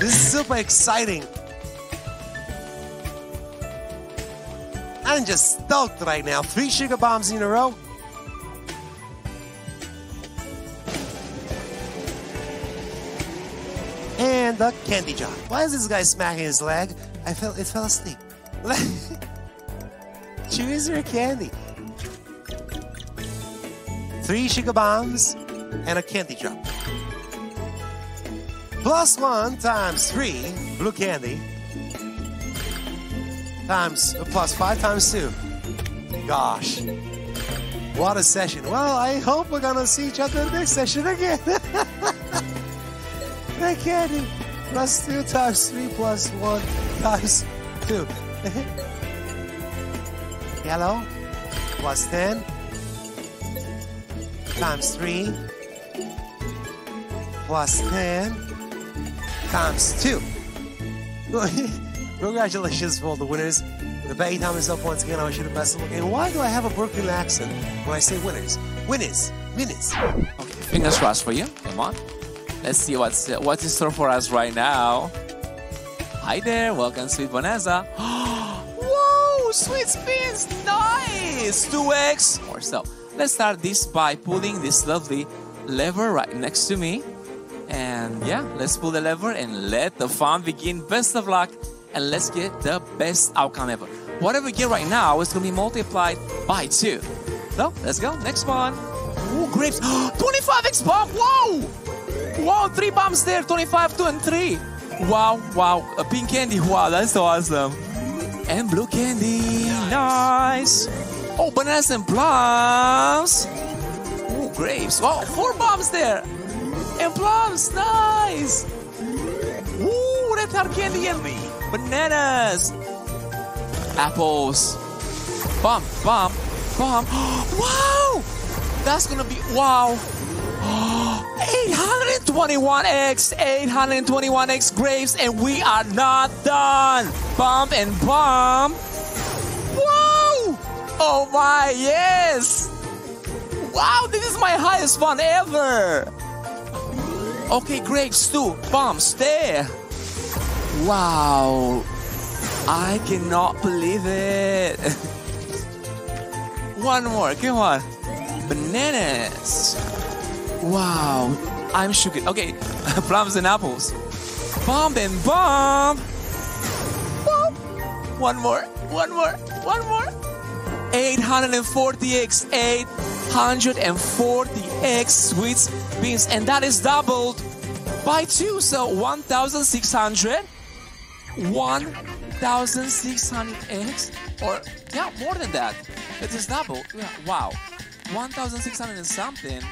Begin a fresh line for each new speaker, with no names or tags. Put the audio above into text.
This is super exciting. I'm just stoked right now. Three sugar bombs in a row. And a candy jar. Why is this guy smacking his leg? I fell it fell asleep. Choose your candy. Three sugar bombs and a candy drop. Plus one times three, blue candy. Times uh, plus five times two. Gosh. What a session. Well, I hope we're gonna see each other next session again. Blue candy. Plus two times three plus one times two. Yellow. Plus ten. Times three. Plus ten times two. Congratulations for all the winners. The bet time is up once again. You the luck. And why do I have a Brooklyn accent when I say winners? Winners, winners.
Okay, fingers crossed for you. Come on. Let's see what's uh, what's in store for us right now. Hi there, welcome Sweet Bonanza. Whoa, sweet spins, nice! 2x or so. Let's start this by pulling this lovely lever right next to me. And yeah, let's pull the lever and let the fun begin. Best of luck and let's get the best outcome ever. Whatever we get right now is going to be multiplied by 2. So, let's go. Next one. Ooh, grapes. 25x bomb. Whoa! Wow, 3 bombs there. 25, 2, and 3. Wow, wow. A pink candy. Wow, that's so awesome. And blue candy. Nice. Oh, bananas and plums. Ooh, grapes. Wow, 4 bombs there. Plums. Nice. Ooh, red hard candy and bananas. Apples. Bomb, bomb, bomb. wow! That's gonna be, wow. 821x, 821x grapes, and we are not done. Bomb and bomb. Wow! Oh my, yes! Wow, this is my highest one ever. Okay, grapes too. Bombs there. Wow. I cannot believe it. One more, come on. Bananas. Wow. I'm shook. Okay, plums and apples. Bomb and bomb. Bomb. One more, one more, one more. 840x, 840x sweet spins, and that is doubled by two, so 1,600. 1,600x, or yeah, more than that. It is double. Yeah, wow. 1,600 and something.